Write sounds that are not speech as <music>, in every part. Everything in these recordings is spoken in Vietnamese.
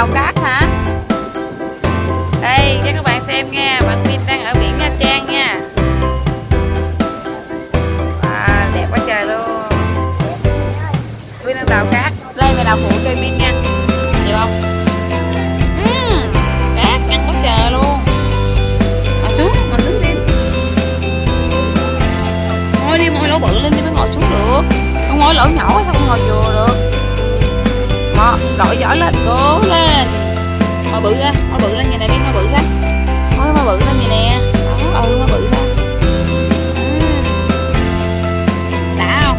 đào cát hả? Đây cho các bạn xem nha bạn Vin đang ở biển Nha Trang nha. À, đẹp quá trời luôn. Vin đang đào cát đây là đào phụ cho Vin nha. Được không? Cát ăn quá trời luôn. Ngồi xuống ngồi xuống đi ngồi đi ngồi lỗ bự lên đi mới ngồi xuống được. Không ngồi lỗ nhỏ sao không ngồi vừa được? Đó đổi giỏi lên. Cố lên. Mà bự ra mà bự lên nhà này biết mà bự ra thôi mà bự lên nhà nè. Đó ừ mà bự ra à.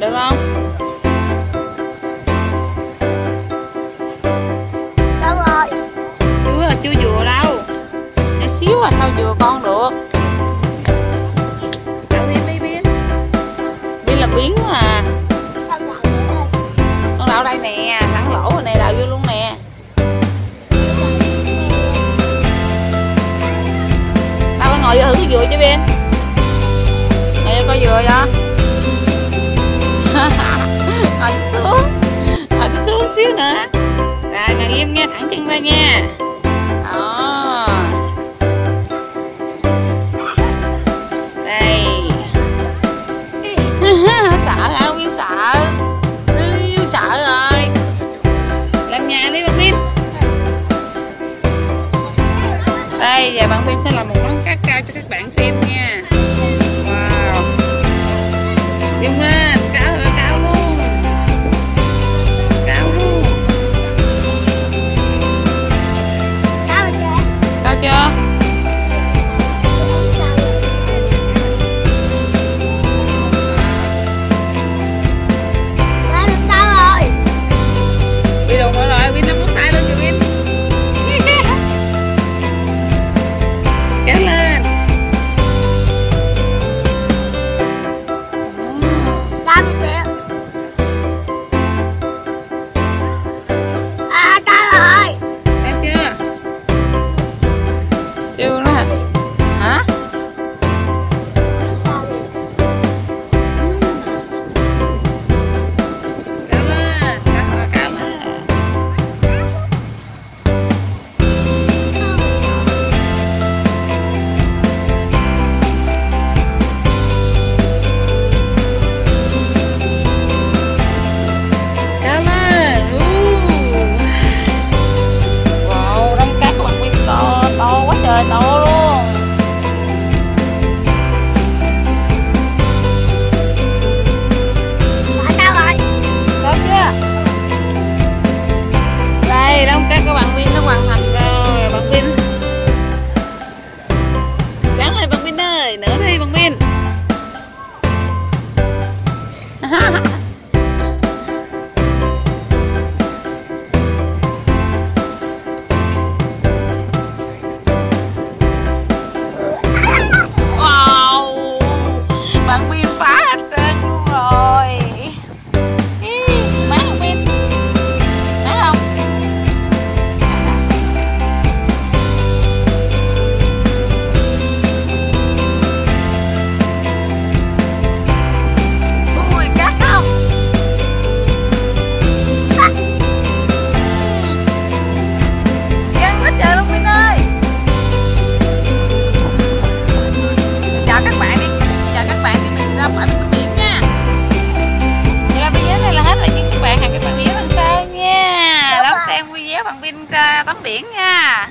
được không? Rồi? chưa à, chưa vừa đâu. Nhỏ xíu à sao vừa con được? Biên là biến à. Con đậu đây nè, thẳng lỗ rồi nè đậu vô luôn nè. Tao phải ngồi vô thử cái dừa chứ bên ngồi vô coi dừa <laughs> cho ngồi xuống. Ngồi xuống xíu nữa. Rồi, ngồi im nha, thẳng chân ra nha. Win. Ờ, tắm biển nha.